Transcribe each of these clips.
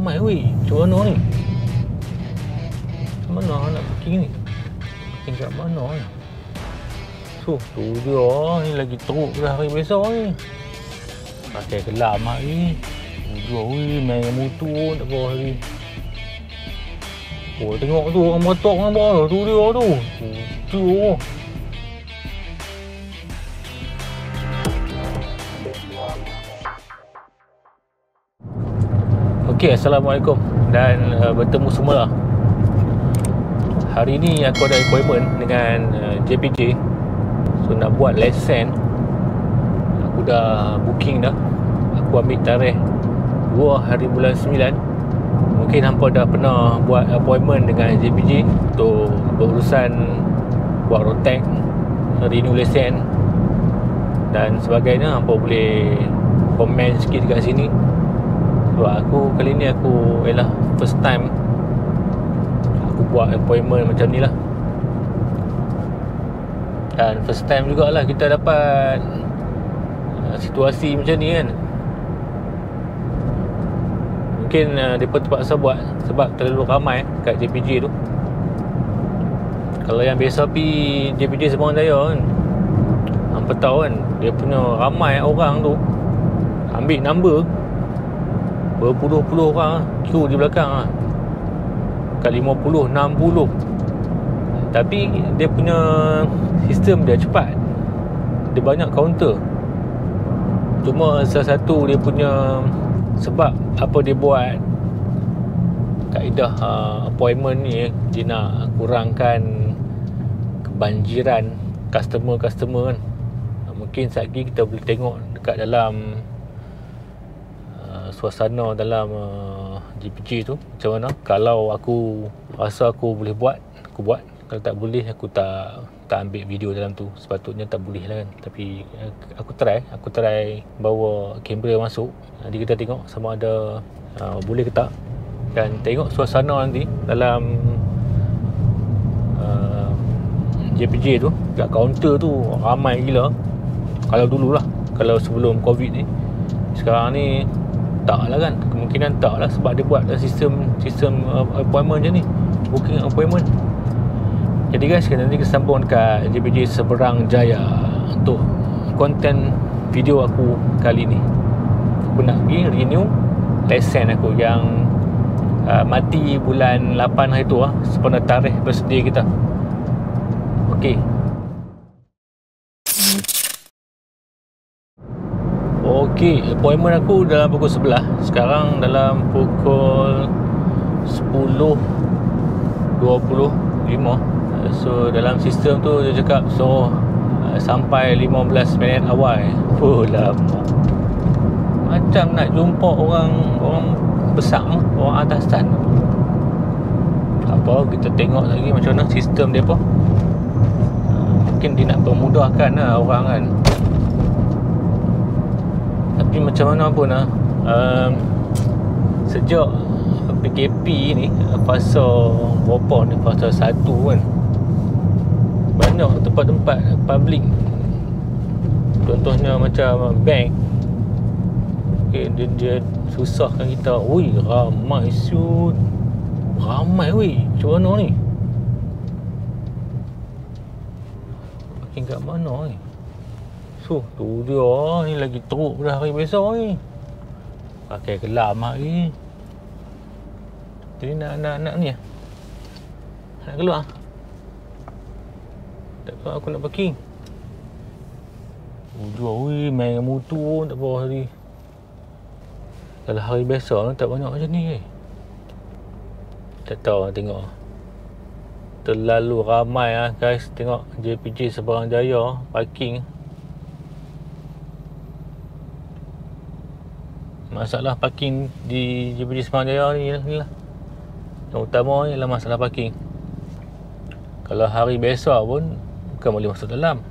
Ramai weh. Macam mana ni? Macam mana nak booking ni? Booking kat mana ni? So tu dia. Ni lagi teruk dah hari besok ni? Pakai gelam hari Tu dia weh Main dengan motor Tak apa hari. Oh tengok tu orang motor dengan bawah tu dia tu. Tu Okey, Assalamualaikum. Dan uh, bertemu semua lah. Hari ni aku ada appointment dengan uh, JPJ So nak buat lesen Aku dah booking dah. Aku ambil tarikh 2 hari bulan 9 Mungkin hampa dah pernah buat appointment dengan JPJ Untuk berurusan buat rotek Renew lesen Dan sebagainya Hampa boleh komen sikit dekat sini sebab aku kali ni aku Yalah first time Aku buat appointment macam ni lah. Dan first time jugalah kita dapat uh, Situasi macam ni kan. Mungkin uh, mereka terpaksa buat Sebab terlalu ramai kat JPJ tu. Kalau yang biasa pergi JPJ Sembawang Jaya kan Hampa tahu kan Dia punya ramai orang tu Ambil number Berpuluh-puluh orang Queue di belakang lah Kat 50, 60 Tapi dia punya Sistem dia cepat. Dia banyak counter. Cuma salah satu dia punya Sebab apa dia buat Kaedah uh, appointment ni Dia nak kurangkan Kebanjiran Customer-customer kan. Mungkin lagi kita boleh tengok Dekat dalam suasana dalam uh, GPG tu macam mana? Kalau aku rasa aku boleh buat aku buat. Kalau tak boleh aku tak tak ambil video dalam tu. Sepatutnya tak boleh lah kan. Tapi uh, aku try aku try bawa kamera masuk. Nanti kita tengok sama ada uh, boleh ke tak. Dan tengok suasana nanti dalam uh, JPJ tu kat kaunter tu ramai gila. Kalau dulu lah kalau sebelum covid ni. Sekarang ni tak lah kan. Kemungkinan tak lah sebab dia buat sistem sistem uh, appointment je ni. Booking appointment. Jadi guys kita nanti kita sambung dekat JPJ Seberang Jaya untuk konten video aku kali ni. Aku nak pergi renew lesen aku yang uh, mati bulan 8 hari tu lah sepenuh tarikh bersedia kita. Ok Okey, appointment aku dalam pukul 11. Sekarang dalam pukul 10.25. So dalam sistem tu dia cakap so uh, sampai 15 minit awal. Oh lama. Macam nak jumpa orang orang besar, orang atasan. Apa kita tengok lagi macam mana sistem dia apa. Uh, mungkin dia nak permudahkan lah orang kan tapi macam mana pun lah um, Sejak PKP ni Fasa berapa ni Fasa 1 kan Banyak tempat-tempat public. Contohnya macam bank okay, dia, dia susahkan kita Ui ramai siut Ramai weh Macam mana ni? Makin kat mana ni So tu dia Ni lagi teruk dah hari besok ni. Pakai gelam hari Jadi nak nak nak ni lah Nak keluar Tak keluar aku nak parking. Ujua weh main dengan motor tak apa hari. Kalau hari besok tak banyak macam ni eh Tak tahu lah tengok. Terlalu ramai lah guys. Tengok JPJ Seberang Jaya Parking masalah parking di JPJ Semang Jaya ni, lah. Yang utama ni ialah masalah parking. Kalau hari besok pun bukan boleh masuk dalam.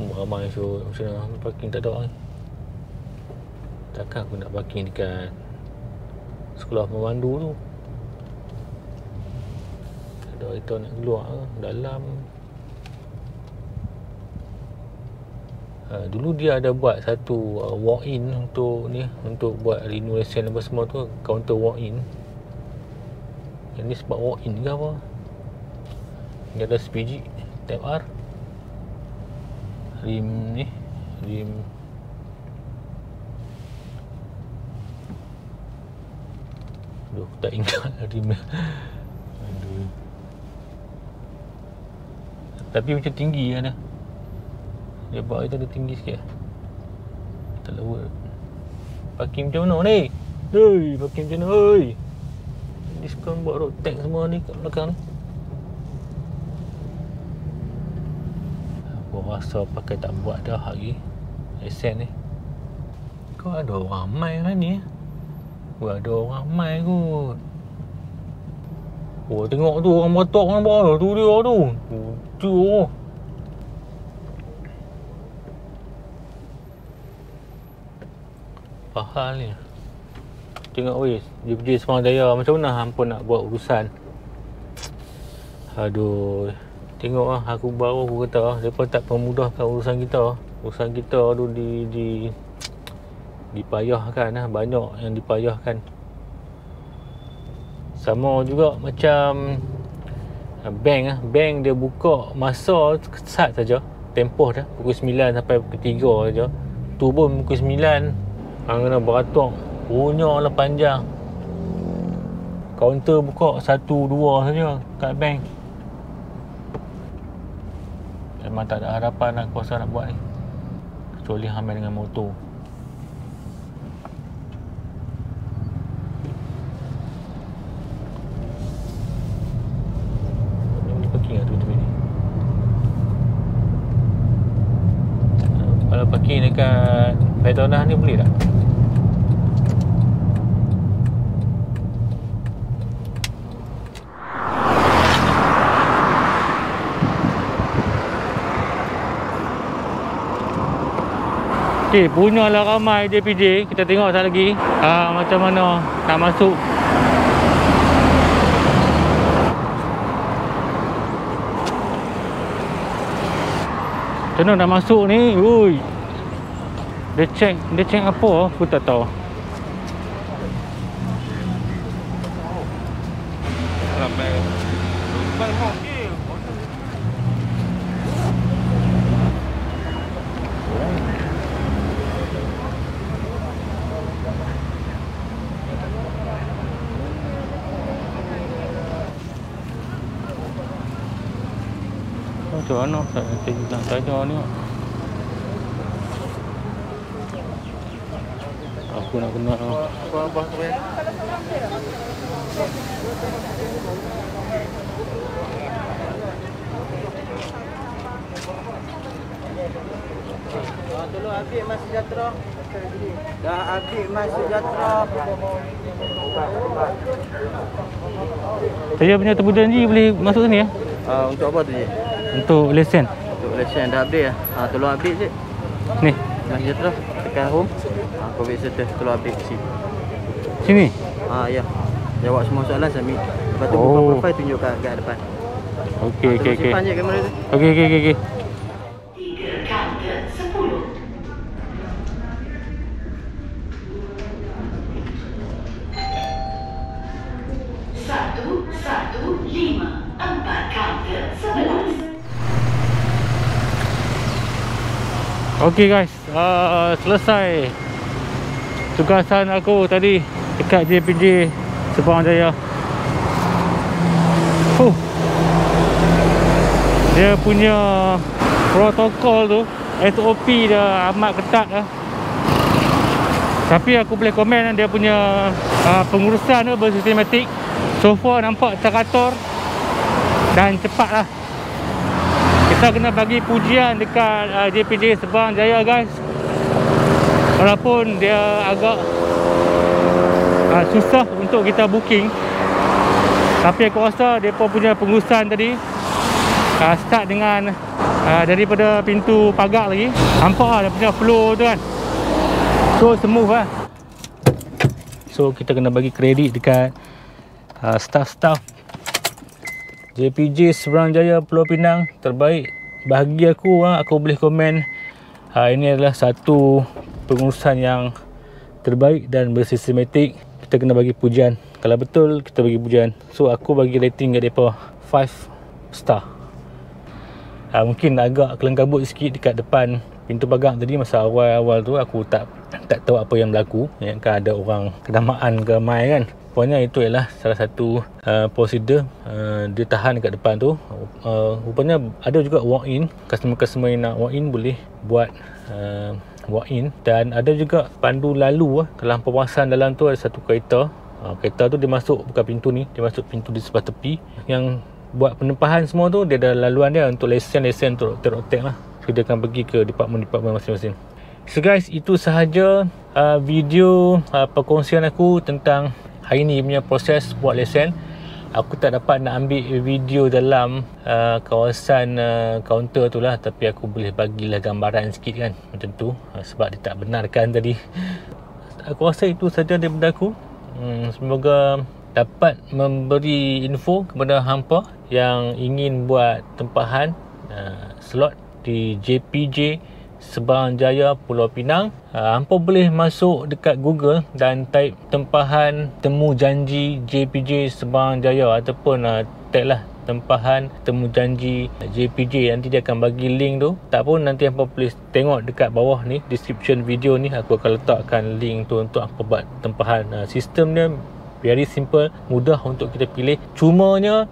Hmm, ramai so macam mana parking tak ada ni takkan aku nak parking dekat sekolah pemandu tu? Ada kita nak keluar dalam uh, dulu dia ada buat satu uh, walk in untuk ni untuk buat lesen apa semua tu counter walk in yang ni sebab walk in ke apa? Ni ada SPG tab R. Rim ni rim. Aduh, tak ingat rim Aduh. Tapi macam tinggi kan Dia buat itu ada tinggi sikit Tak lewa Parking macam mana ni? Hei, parking macam mana? Hei Diskon buat road tax semua ni kat belakang ni Aku rasa pakai tak buat dah lagi Lesen ni Kau ada orang ramai kan ni Wah, ada orang ramai kot Oh, tengok tu orang motor kan bawah tu dia tu. Tu. Pahal ni. Tengok weh, dia pergi Semang Jaya. Macam mana hampa nak buat urusan. Aduh. Tengok lah, aku baru aku kata lah, Mereka tak memudahkan urusan kita. Urusan kita tu di, di Dipayahkan lah, banyak yang dipayahkan. Sama juga macam uh, bank ah. Bank dia buka masa sat saja. Tempoh dah pukul 9 sampai pukul 3 saja. Tu pun pukul 9 hang kena beratuk punya lah panjang. Kaunter buka 1 2 saja kat bank. Memang tak ada harapan aku rasa nak buat ni. Kecuali hamil dengan motor. Parking dekat Petronas ni boleh tak? Okay, punya lah ramai JPJ Kita tengok sekali lagi. Uh, Macam mana nak masuk. Macam mana nak masuk ni. Ui dia check dia check apa aku tak tahu ramai lubang okey Macam mana saya tanya ni aku nak kena Abang tu ya Tolong ambil mas sejahtera Dah ambil mas sejahtera Saya punya temu janji boleh masuk sini ya? Uh, untuk apa tu je? Untuk lesen Untuk lesen dah update ya? Uh, tolong ambil je Ni? Mas sejahtera Tekan home COVID settle keluar habis sini. Sini? Ha ya. Jawab semua soalan submit. Lepas tu oh. buka profile tunjuk kat, kat depan. Okey okey okey. Tu. Okey okey okey okey. Guys, uh, selesai tugasan aku tadi dekat JPJ Sepang Jaya. Huh. Dia punya protokol tu SOP dia amat ketat lah. Tapi aku boleh komen dia punya uh, pengurusan tu bersistematik. So far nampak teratur dan cepat lah kita kena bagi pujian dekat uh, JPJ Sebang Jaya guys. Walaupun dia agak uh, susah untuk kita booking tapi aku rasa pun punya pengurusan tadi uh, start dengan uh, daripada pintu pagar lagi nampak lah dia punya flow tu kan. So smooth lah. So kita kena bagi kredit dekat uh, staff-staff JPJ Seberang Jaya Pulau Pinang terbaik. Bagi aku ah aku boleh komen uh, ini adalah satu pengurusan yang terbaik dan bersistematik. Kita kena bagi pujian. Kalau betul kita bagi pujian. So aku bagi rating kat mereka 5 star. Uh, mungkin agak kelengkabut sikit dekat depan pintu pagar tadi masa awal-awal tu aku tak tak tahu apa yang berlaku. Yang kan ada orang kedamaan ke mai kan Pokoknya itu ialah salah satu uh, prosedur uh, dia tahan dekat depan tu. Uh, rupanya ada juga walk in. Customer-customer yang nak walk in boleh buat uh, walk in dan ada juga pandu lalu uh, kalau pewasan dalam tu ada satu kereta. Uh, kereta tu dia masuk bukan pintu ni, dia masuk pintu di sebelah tepi yang buat penempahan semua tu dia ada laluan dia untuk lesen-lesen untuk rotek-rotek lah. So dia akan pergi ke department-department masing-masing. So guys, itu sahaja uh, video uh, perkongsian aku tentang hari ni punya proses buat lesen aku tak dapat nak ambil video dalam uh, kawasan uh, kaunter tu lah. Tapi aku boleh bagilah gambaran sikit kan macam tu. Uh, sebab dia tak benarkan tadi. Aku rasa itu saja daripada aku. Hmm, semoga dapat memberi info kepada hampa yang ingin buat tempahan uh, slot di JPJ Sebarang Jaya Pulau Pinang. Uh, Hampa boleh masuk dekat Google dan type tempahan temu janji JPJ Sebarang Jaya ataupun uh, tag lah tempahan temu janji JPJ nanti dia akan bagi link tu. Tak pun nanti hampa boleh tengok dekat bawah ni description video ni aku akan letakkan link tu untuk hampa buat tempahan. Uh, sistem dia very simple mudah untuk kita pilih. Cumanya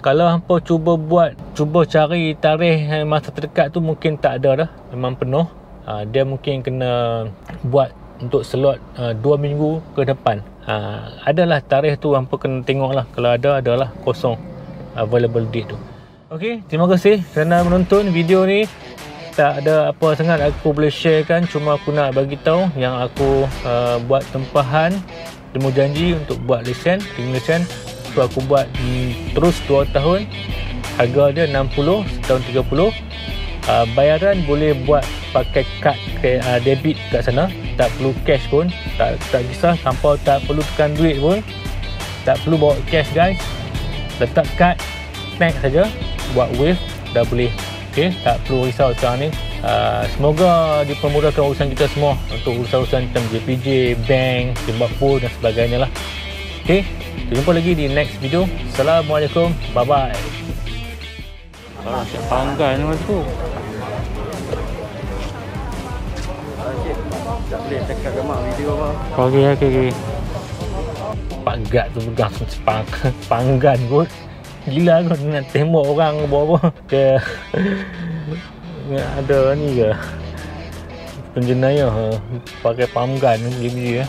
kalau hampa cuba buat cuba cari tarikh masa terdekat tu mungkin tak ada dah. Memang penuh. Uh, dia mungkin kena buat untuk slot uh, 2 minggu ke depan. Uh, adalah tarikh tu hampa kena tengok lah kalau ada adalah kosong available date tu. Ok terima kasih kerana menonton video ni. Tak ada apa sangat aku boleh share kan cuma aku nak bagi tahu yang aku uh, buat tempahan. Temu janji untuk buat lesen lesen So aku buat hmm, terus 2 tahun. Harga dia 60 setahun 30 uh, Bayaran boleh buat pakai kad uh, debit kat sana. Tak perlu cash pun. Tak, tak kisah Sampai tak perlu tekan duit pun. Tak perlu bawa cash guys. Letak kad Snack saja. Buat wave Dah boleh. Okay Tak perlu risau sekarang ni. Uh, semoga dipermudahkan urusan kita semua untuk urusan-urusan macam JPJ, bank, Zimbabwe dan sebagainya lah. Okay, kita jumpa lagi di next video. Assalamualaikum. Bye-bye. Ah, siap panggan macam tu. Tak boleh cakap ke mak video apa. Okey, okey, okey. Panggat tu pegang sepang, panggan kot. Gila kau nak tembak orang ke apa ke ada ni ke penjenayah pakai panggan gila-gila ya.